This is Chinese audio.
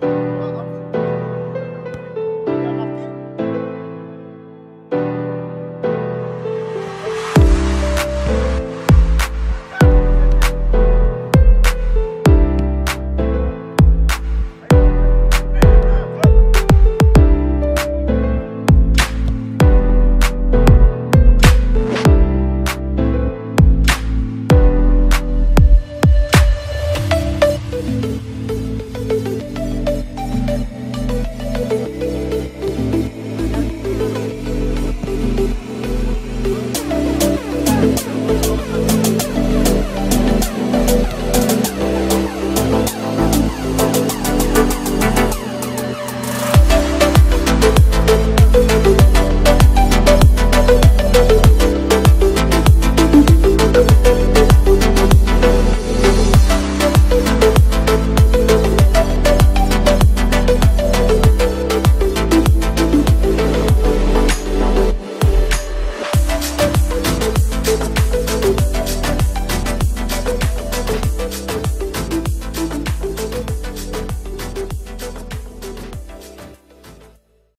嗯。